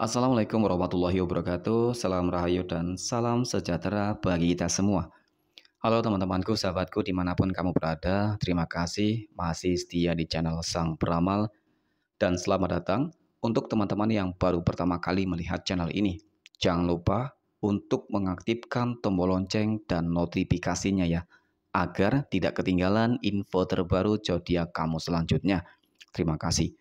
Assalamualaikum warahmatullahi wabarakatuh. Salam rahayu dan salam sejahtera bagi kita semua. Halo teman-temanku, sahabatku di mana pun kamu berada. Terima kasih masih setia di channel Sang Peramal. Dan selamat datang untuk teman-teman yang baru pertama kali melihat channel ini. Jangan lupa untuk mengaktifkan tombol lonceng dan notifikasinya ya. Agar tidak ketinggalan info terbaru zodiak kamu selanjutnya. Terima kasih.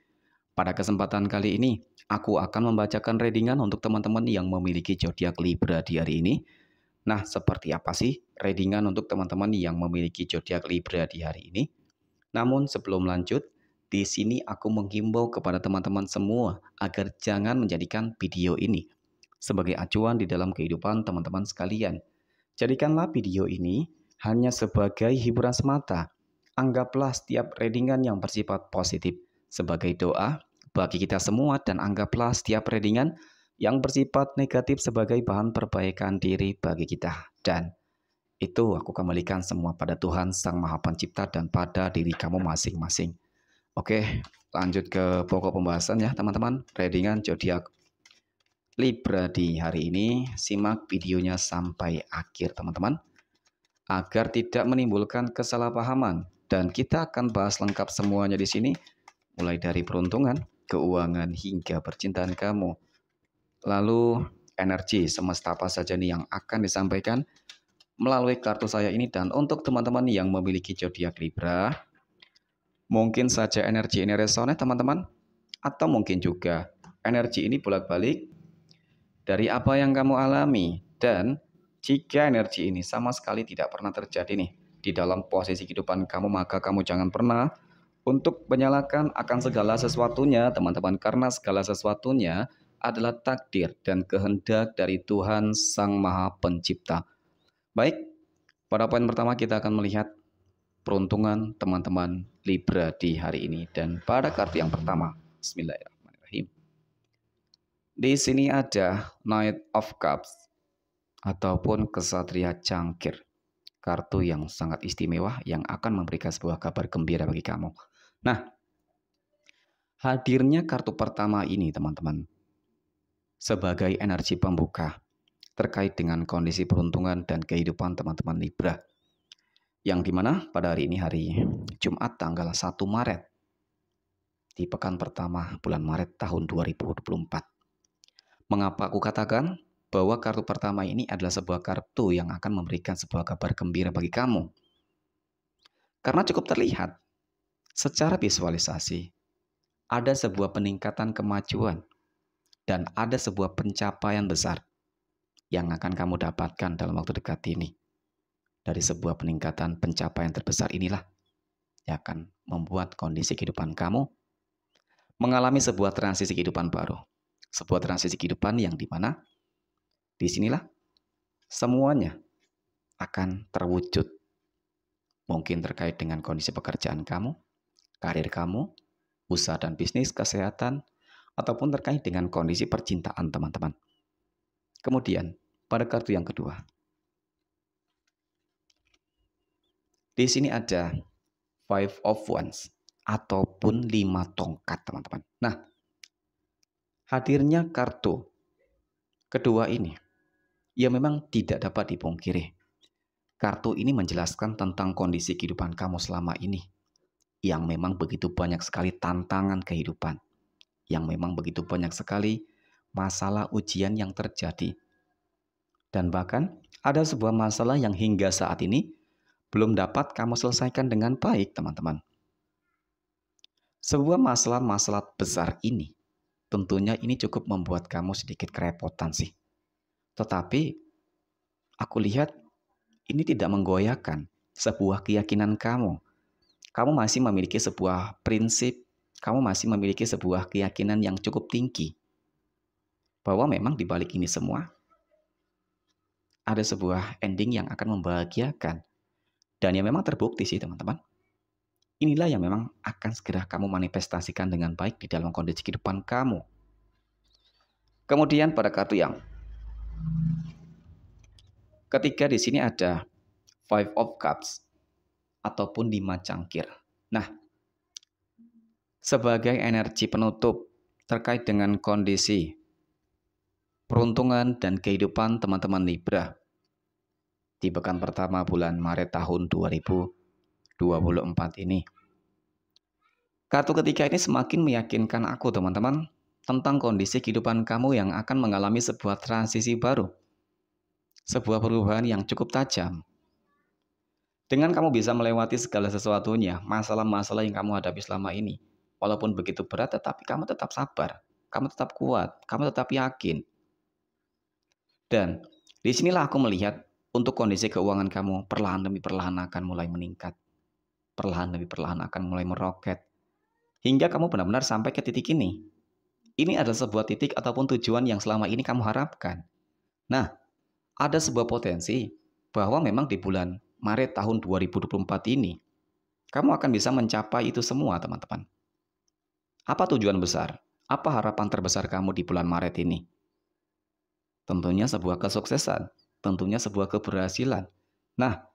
Pada kesempatan kali ini, aku akan membacakan readingan untuk teman-teman yang memiliki zodiak Libra di hari ini. Nah, seperti apa sih readingan untuk teman-teman yang memiliki zodiak Libra di hari ini? Namun sebelum lanjut, di sini aku menghimbau kepada teman-teman semua agar jangan menjadikan video ini sebagai acuan di dalam kehidupan teman-teman sekalian. Jadikanlah video ini hanya sebagai hiburan semata. Anggaplah setiap readingan yang bersifat positif sebagai doa bagi kita semua dan anggaplah setiap readingan yang bersifat negatif sebagai bahan perbaikan diri bagi kita. Dan itu aku kembalikan semua pada Tuhan Sang Maha Pencipta dan pada diri kamu masing-masing. Oke, lanjut ke pokok pembahasan ya teman-teman. Readingan zodiak Libra di hari ini. Simak videonya sampai akhir teman-teman. Agar tidak menimbulkan kesalahpahaman. Dan kita akan bahas lengkap semuanya di sini. Mulai dari peruntungan, keuangan, hingga percintaan kamu. Lalu energi semesta apa saja nih yang akan disampaikan melalui kartu saya ini? Dan untuk teman-teman yang memiliki zodiak Libra mungkin saja energi ini resonate teman-teman? Atau mungkin juga energi ini bolak-balik dari apa yang kamu alami? Dan jika energi ini sama sekali tidak pernah terjadi nih di dalam posisi kehidupan kamu maka kamu jangan pernah untuk menyalahkan akan segala sesuatunya, teman-teman, karena segala sesuatunya adalah takdir dan kehendak dari Tuhan Sang Maha Pencipta. Baik, pada poin pertama kita akan melihat peruntungan teman-teman Libra di hari ini dan pada kartu yang pertama, Bismillahirrahmanirrahim. Di sini ada Knight of Cups ataupun kesatria cangkir kartu yang sangat istimewa yang akan memberikan sebuah kabar gembira bagi kamu. Nah, hadirnya kartu pertama ini teman-teman sebagai energi pembuka terkait dengan kondisi peruntungan dan kehidupan teman-teman Libra. Yang di mana pada hari ini hari Jumat tanggal 1 Maret di pekan pertama bulan Maret tahun 2024. Mengapa aku katakan bahwa kartu pertama ini adalah sebuah kartu yang akan memberikan sebuah kabar gembira bagi kamu? Karena cukup terlihat Secara visualisasi, ada sebuah peningkatan kemajuan dan ada sebuah pencapaian besar yang akan kamu dapatkan dalam waktu dekat ini. Dari sebuah peningkatan pencapaian terbesar inilah yang akan membuat kondisi kehidupan kamu mengalami sebuah transisi kehidupan baru. Sebuah transisi kehidupan yang di mana di sinilah semuanya akan terwujud. Mungkin terkait dengan kondisi pekerjaan kamu, karir kamu, usaha dan bisnis, kesehatan, ataupun terkait dengan kondisi percintaan teman-teman. Kemudian, pada kartu yang kedua. Di sini ada Five of Wands ataupun lima tongkat teman-teman. Nah, hadirnya kartu kedua ini ya memang tidak dapat dipungkiri. Kartu ini menjelaskan tentang kondisi kehidupan kamu selama ini yang memang begitu banyak sekali tantangan kehidupan, yang memang begitu banyak sekali masalah ujian yang terjadi. Dan bahkan ada sebuah masalah yang hingga saat ini belum dapat kamu selesaikan dengan baik, teman-teman. Sebuah masalah-masalah besar ini tentunya ini cukup membuat kamu sedikit kerepotan sih. Tetapi aku lihat ini tidak menggoyahkan sebuah keyakinan kamu kamu masih memiliki sebuah prinsip, kamu masih memiliki sebuah keyakinan yang cukup tinggi bahwa memang di balik ini semua ada sebuah ending yang akan membahagiakan. Dan yang memang terbukti sih teman-teman. Inilah yang memang akan segera kamu manifestasikan dengan baik di dalam kondisi kehidupan kamu. Kemudian pada kartu yang ketiga di sini ada Five of Cups ataupun lima cangkir. Nah, sebagai energi penutup terkait dengan kondisi peruntungan dan kehidupan teman-teman Libra di pekan pertama bulan Maret tahun 2024 ini. Kartu ketiga ini semakin meyakinkan aku teman-teman tentang kondisi kehidupan kamu yang akan mengalami sebuah transisi baru. Sebuah perubahan yang cukup tajam. Dengan kamu bisa melewati segala sesuatunya, masalah-masalah yang kamu hadapi selama ini. Walaupun begitu berat, tetapi kamu tetap sabar. Kamu tetap kuat. Kamu tetap yakin. Dan di sinilah aku melihat untuk kondisi keuangan kamu perlahan demi perlahan akan mulai meningkat. Perlahan demi perlahan akan mulai meroket. Hingga kamu benar-benar sampai ke titik ini. Ini adalah sebuah titik ataupun tujuan yang selama ini kamu harapkan. Nah, ada sebuah potensi bahwa memang di bulan Maret tahun 2024 ini, kamu akan bisa mencapai itu semua, teman-teman. Apa tujuan besar? Apa harapan terbesar kamu di bulan Maret ini? Tentunya sebuah kesuksesan, tentunya sebuah keberhasilan. Nah,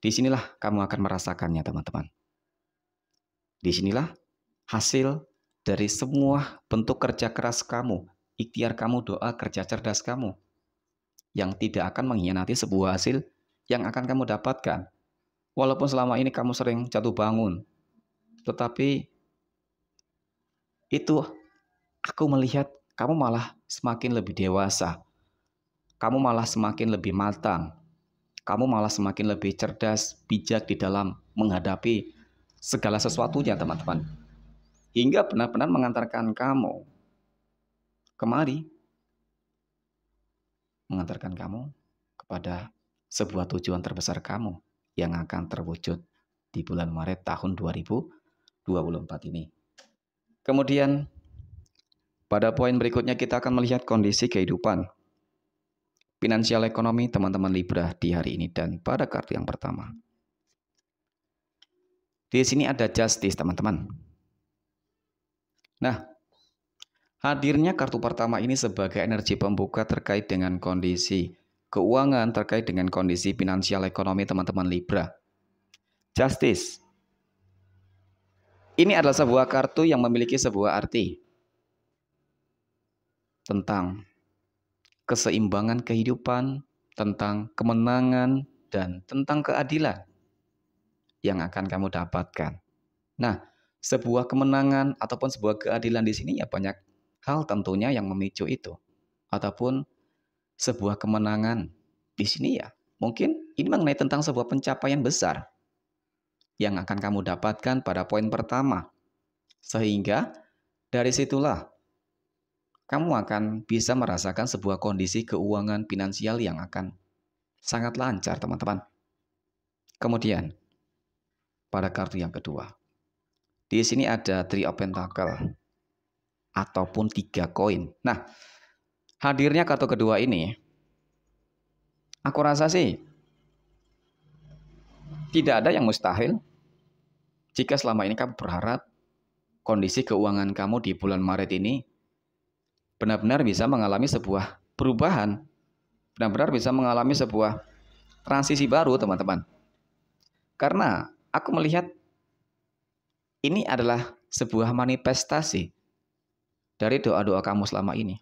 di sinilah kamu akan merasakannya, teman-teman. Di sinilah hasil dari semua bentuk kerja keras kamu, ikhtiar kamu, doa, kerja cerdas kamu, yang tidak akan mengkhianati sebuah hasil yang akan kamu dapatkan. Walaupun selama ini kamu sering jatuh bangun, tetapi itu aku melihat kamu malah semakin lebih dewasa. Kamu malah semakin lebih matang. Kamu malah semakin lebih cerdas, bijak di dalam menghadapi segala sesuatunya, teman-teman. Hingga benar-benar mengantarkan kamu kemari. Mengantarkan kamu kepada sebuah tujuan terbesar kamu yang akan terwujud di bulan Maret tahun 2024 ini. Kemudian pada poin berikutnya kita akan melihat kondisi kehidupan finansial ekonomi teman-teman Libra di hari ini dan pada kartu yang pertama. Di sini ada justice teman-teman. Nah, hadirnya kartu pertama ini sebagai energi pembuka terkait dengan kondisi keuangan terkait dengan kondisi finansial ekonomi teman-teman Libra. Justice. Ini adalah sebuah kartu yang memiliki sebuah arti tentang keseimbangan kehidupan, tentang kemenangan, dan tentang keadilan yang akan kamu dapatkan. Nah, sebuah kemenangan ataupun sebuah keadilan di sini ya banyak hal tentunya yang memicu itu. Ataupun sebuah kemenangan. Di sini ya, mungkin ini mengenai tentang sebuah pencapaian besar yang akan kamu dapatkan pada poin pertama. Sehingga dari situlah kamu akan bisa merasakan sebuah kondisi keuangan finansial yang akan sangat lancar, teman-teman. Kemudian, pada kartu yang kedua, di sini ada Three of Pentacle ataupun tiga koin. Nah, hadirnya kartu kedua ini, aku rasa sih tidak ada yang mustahil jika selama ini kamu berharap kondisi keuangan kamu di bulan Maret ini benar-benar bisa mengalami sebuah perubahan, benar-benar bisa mengalami sebuah transisi baru, teman-teman. Karena aku melihat ini adalah sebuah manifestasi dari doa-doa kamu selama ini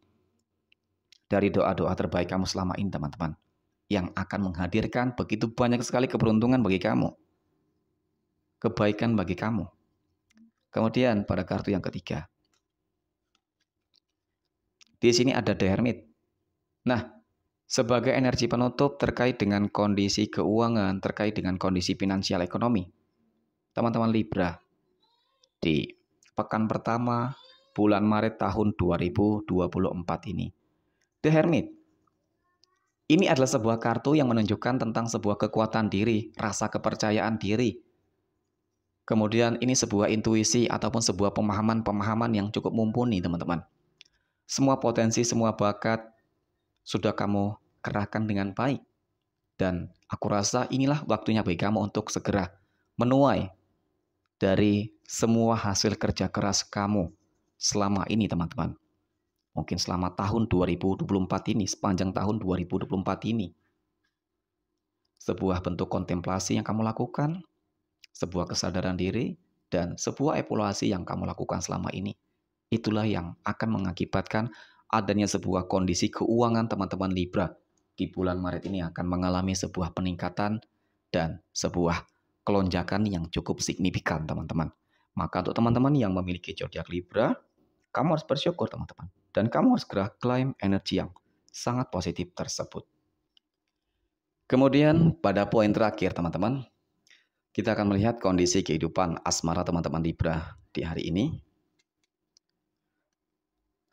dari doa-doa terbaik kamu selama ini teman-teman. Yang akan menghadirkan begitu banyak sekali keberuntungan bagi kamu. Kebaikan bagi kamu. Kemudian pada kartu yang ketiga. Di sini ada The Hermit. Nah, sebagai energi penutup terkait dengan kondisi keuangan, terkait dengan kondisi finansial ekonomi. Teman-teman Libra, di pekan pertama bulan Maret tahun 2024 ini, The Hermit. Ini adalah sebuah kartu yang menunjukkan tentang sebuah kekuatan diri, rasa kepercayaan diri. Kemudian ini sebuah intuisi ataupun sebuah pemahaman-pemahaman yang cukup mumpuni, teman-teman. Semua potensi, semua bakat sudah kamu kerahkan dengan baik. Dan aku rasa inilah waktunya bagi kamu untuk segera menuai dari semua hasil kerja keras kamu selama ini, teman-teman mungkin selama tahun 2024 ini, sepanjang tahun 2024 ini. Sebuah bentuk kontemplasi yang kamu lakukan, sebuah kesadaran diri, dan sebuah evaluasi yang kamu lakukan selama ini. Itulah yang akan mengakibatkan adanya sebuah kondisi keuangan teman-teman Libra di bulan Maret ini akan mengalami sebuah peningkatan dan sebuah kelonjakan yang cukup signifikan teman-teman. Maka untuk teman-teman yang memiliki zodiak Libra, kamu harus bersyukur teman-teman. Dan kamu harus segera klaim energi yang sangat positif tersebut. Kemudian pada poin terakhir teman-teman, kita akan melihat kondisi kehidupan asmara teman-teman Libra di hari ini.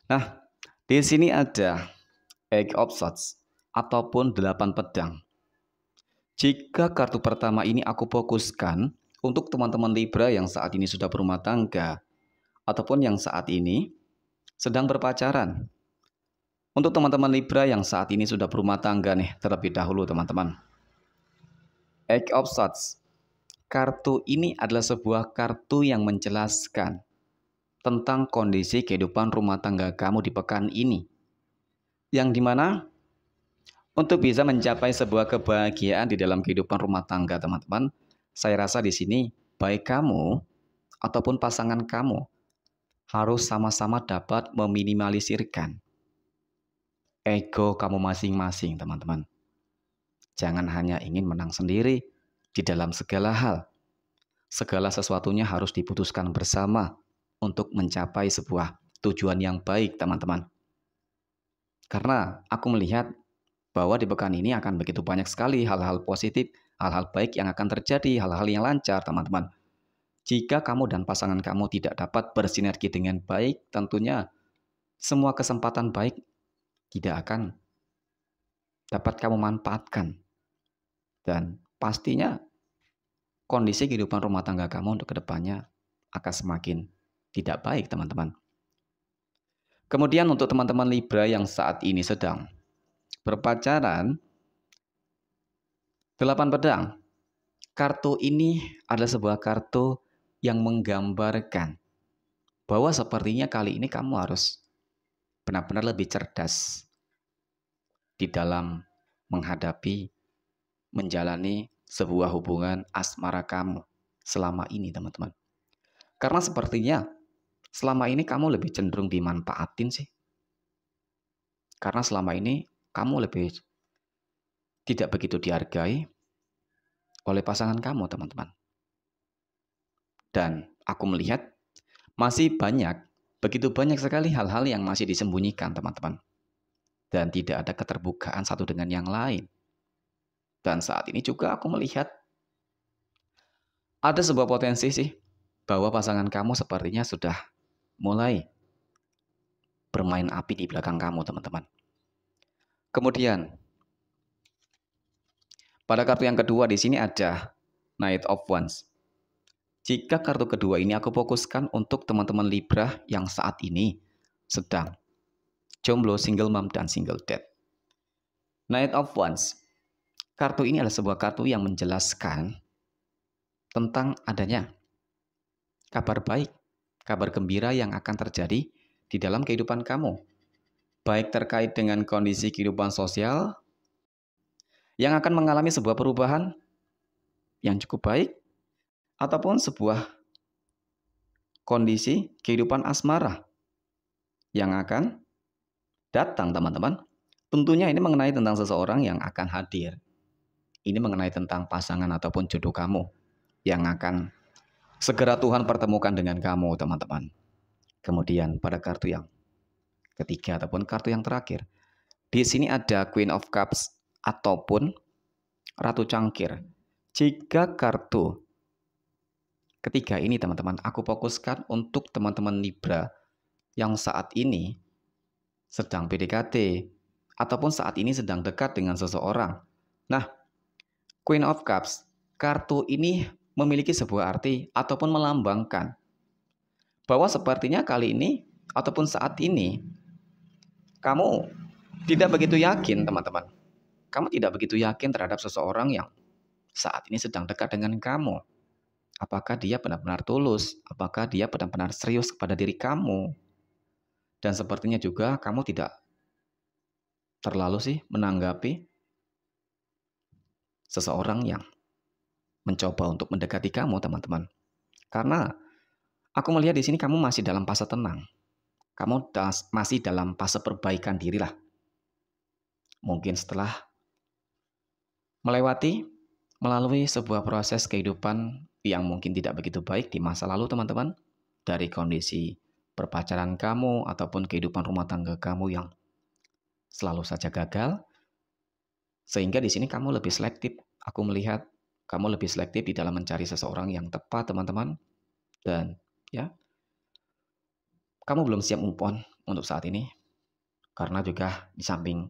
Nah, di sini ada Egg of Swords ataupun delapan pedang. Jika kartu pertama ini aku fokuskan untuk teman-teman Libra yang saat ini sudah berumah tangga ataupun yang saat ini sedang berpacaran untuk teman-teman Libra yang saat ini sudah berumah tangga nih, terlebih dahulu teman-teman. Egg of Swords. Kartu ini adalah sebuah kartu yang menjelaskan tentang kondisi kehidupan rumah tangga kamu di pekan ini. Yang di mana untuk bisa mencapai sebuah kebahagiaan di dalam kehidupan rumah tangga teman-teman, saya rasa di sini baik kamu ataupun pasangan kamu harus sama-sama dapat meminimalisirkan ego kamu masing-masing, teman-teman. Jangan hanya ingin menang sendiri di dalam segala hal. Segala sesuatunya harus diputuskan bersama untuk mencapai sebuah tujuan yang baik, teman-teman. Karena aku melihat bahwa di pekan ini akan begitu banyak sekali hal-hal positif, hal-hal baik yang akan terjadi, hal-hal yang lancar, teman-teman. Jika kamu dan pasangan kamu tidak dapat bersinergi dengan baik, tentunya semua kesempatan baik tidak akan dapat kamu manfaatkan. Dan pastinya kondisi kehidupan rumah tangga kamu untuk ke depannya akan semakin tidak baik, teman-teman. Kemudian untuk teman-teman Libra yang saat ini sedang berpacaran, delapan pedang. Kartu ini adalah sebuah kartu yang menggambarkan bahwa sepertinya kali ini kamu harus benar-benar lebih cerdas di dalam menghadapi, menjalani sebuah hubungan asmara kamu selama ini, teman-teman. Karena sepertinya selama ini kamu lebih cenderung dimanfaatin sih. Karena selama ini kamu lebih tidak begitu dihargai oleh pasangan kamu, teman-teman. Dan aku melihat masih banyak Begitu banyak sekali hal-hal yang masih disembunyikan, teman-teman. Dan tidak ada keterbukaan satu dengan yang lain. Dan saat ini juga aku melihat ada sebuah potensi sih bahwa pasangan kamu sepertinya sudah mulai bermain api di belakang kamu, teman-teman. Kemudian, pada kartu yang kedua di sini ada Knight of Wands. Jika kartu kedua ini aku fokuskan untuk teman-teman Libra yang saat ini sedang jomblo, single mom, dan single dad. Knight of Wands. Kartu ini adalah sebuah kartu yang menjelaskan tentang adanya kabar baik, kabar gembira yang akan terjadi di dalam kehidupan kamu. Baik terkait dengan kondisi kehidupan sosial yang akan mengalami sebuah perubahan yang cukup baik ataupun sebuah kondisi kehidupan asmara yang akan datang, teman-teman. Tentunya ini mengenai tentang seseorang yang akan hadir. Ini mengenai tentang pasangan ataupun jodoh kamu yang akan segera Tuhan pertemukan dengan kamu, teman-teman. Kemudian pada kartu yang ketiga ataupun kartu yang terakhir, di sini ada Queen of Cups ataupun Ratu Cangkir. Jika kartu Ketiga ini teman-teman, aku fokuskan untuk teman-teman Libra yang saat ini sedang PDKT ataupun saat ini sedang dekat dengan seseorang. Nah, Queen of Cups, kartu ini memiliki sebuah arti ataupun melambangkan bahwa sepertinya kali ini ataupun saat ini kamu tidak begitu yakin, teman-teman. Kamu tidak begitu yakin terhadap seseorang yang saat ini sedang dekat dengan kamu apakah dia benar-benar tulus, apakah dia benar-benar serius kepada diri kamu. Dan sepertinya juga kamu tidak terlalu sih menanggapi seseorang yang mencoba untuk mendekati kamu, teman-teman. Karena aku melihat di sini kamu masih dalam fase tenang. kamu masih dalam fase perbaikan diri lah. Mungkin setelah melewati melalui sebuah proses kehidupan yang mungkin tidak begitu baik di masa lalu teman-teman dari kondisi perpacaran kamu ataupun kehidupan rumah tangga kamu yang selalu saja gagal sehingga di sini kamu lebih selektif. Aku melihat kamu lebih selektif di dalam mencari seseorang yang tepat teman-teman. Dan ya kamu belum siap move on untuk saat ini. Karena juga di samping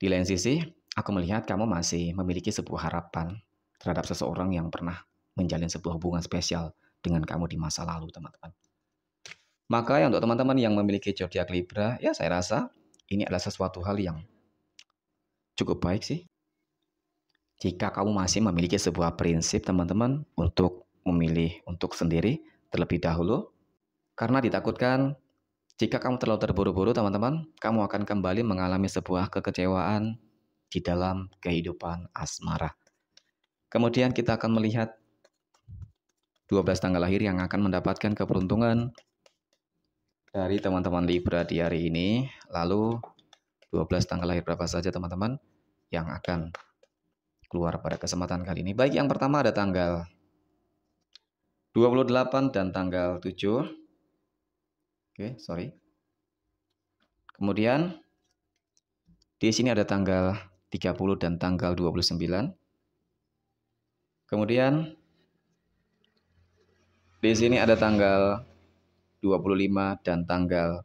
di lain sisi, aku melihat kamu masih memiliki sebuah harapan terhadap seseorang yang pernah menjalin sebuah hubungan spesial dengan kamu di masa lalu, teman-teman. Maka yang untuk teman-teman yang memiliki zodiak Libra, ya saya rasa ini adalah sesuatu hal yang cukup baik sih. Jika kamu masih memiliki sebuah prinsip, teman-teman, untuk memilih untuk sendiri terlebih dahulu, karena ditakutkan jika kamu terlalu terburu-buru, teman-teman, kamu akan kembali mengalami sebuah kekecewaan di dalam kehidupan asmara. Kemudian kita akan melihat 12 tanggal lahir yang akan mendapatkan keberuntungan dari teman-teman Libra di hari ini. Lalu 12 tanggal lahir berapa saja teman-teman yang akan keluar pada kesempatan kali ini. Baik, yang pertama ada tanggal 28 dan tanggal 7. Oke, sorry. Kemudian di sini ada tanggal 30 dan tanggal 29. Kemudian di sini ada tanggal 25 dan tanggal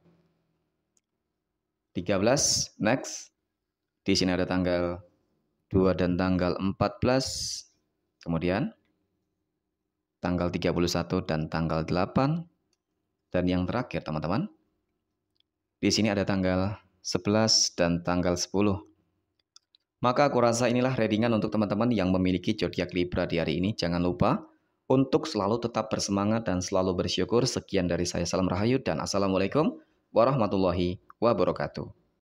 13. Next. Di sini ada tanggal 2 dan tanggal 14. Kemudian tanggal 31 dan tanggal 8 dan yang terakhir teman-teman, di sini ada tanggal 11 dan tanggal 10. Maka aku rasa inilah readingan untuk teman-teman yang memiliki zodiak Libra di hari ini. Jangan lupa untuk selalu tetap bersemangat dan selalu bersyukur. Sekian dari saya, salam rahayu dan assalamualaikum warahmatullahi wabarakatuh.